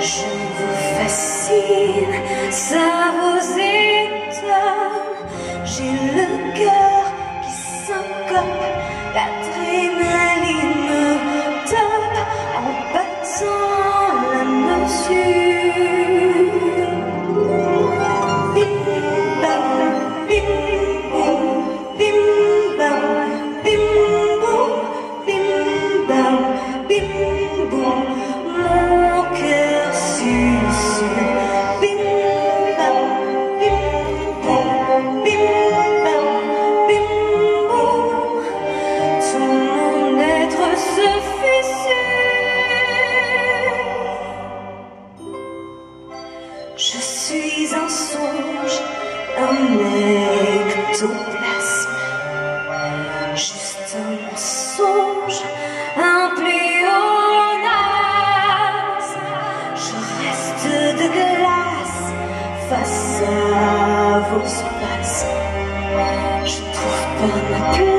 Je vous fascine, ça vous étonne. J'ai le juste un mensonge, un pléonasme. Je reste de glace face à vos spasmes. Je trouve pas ma place.